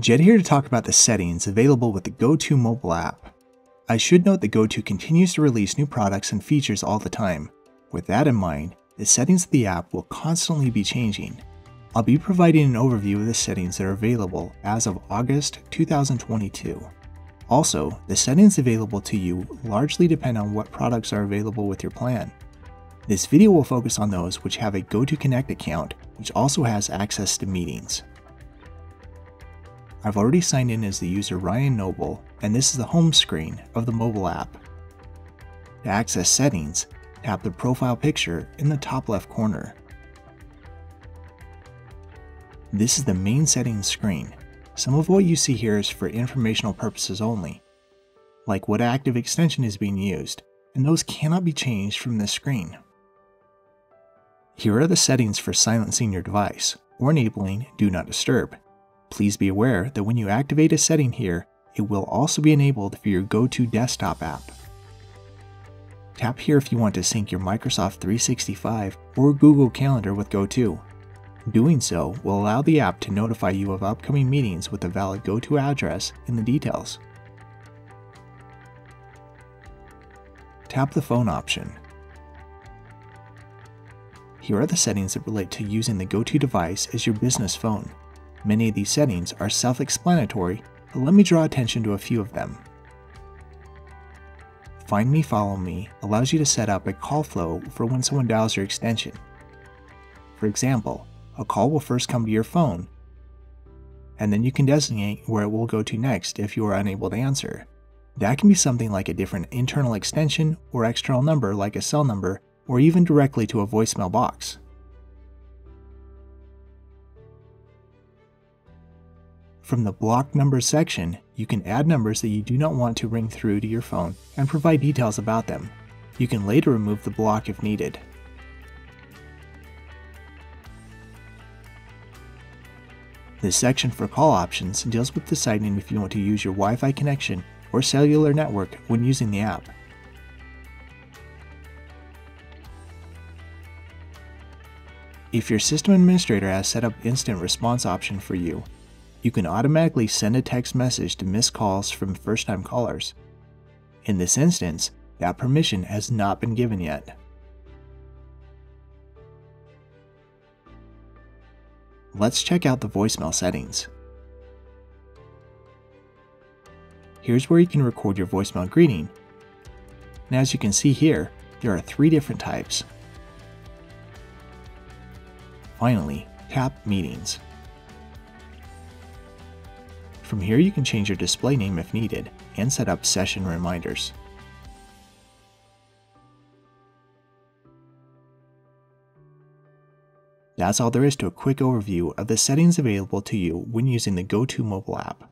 Jed here to talk about the settings available with the GoTo mobile app. I should note that GoTo continues to release new products and features all the time. With that in mind, the settings of the app will constantly be changing. I'll be providing an overview of the settings that are available as of August 2022. Also, the settings available to you largely depend on what products are available with your plan. This video will focus on those which have a GoToConnect account, which also has access to meetings. I've already signed in as the user Ryan Noble, and this is the home screen of the mobile app. To access settings, tap the profile picture in the top left corner. This is the main settings screen. Some of what you see here is for informational purposes only, like what active extension is being used, and those cannot be changed from this screen. Here are the settings for silencing your device or enabling Do Not Disturb. Please be aware that when you activate a setting here, it will also be enabled for your GoTo desktop app. Tap here if you want to sync your Microsoft 365 or Google Calendar with GoTo. Doing so will allow the app to notify you of upcoming meetings with a valid GoTo address in the details. Tap the phone option here are the settings that relate to using the GoTo device as your business phone. Many of these settings are self-explanatory, but let me draw attention to a few of them. Find Me Follow Me allows you to set up a call flow for when someone dials your extension. For example, a call will first come to your phone, and then you can designate where it will go to next if you are unable to answer. That can be something like a different internal extension or external number like a cell number or even directly to a voicemail box. From the block numbers section, you can add numbers that you do not want to ring through to your phone and provide details about them. You can later remove the block if needed. This section for call options deals with deciding if you want to use your Wi-Fi connection or cellular network when using the app. If your system administrator has set up instant response option for you, you can automatically send a text message to missed calls from first-time callers. In this instance, that permission has not been given yet. Let's check out the voicemail settings. Here's where you can record your voicemail greeting. And as you can see here, there are three different types. Finally, tap Meetings. From here you can change your display name if needed, and set up session reminders. That's all there is to a quick overview of the settings available to you when using the GoTo mobile app.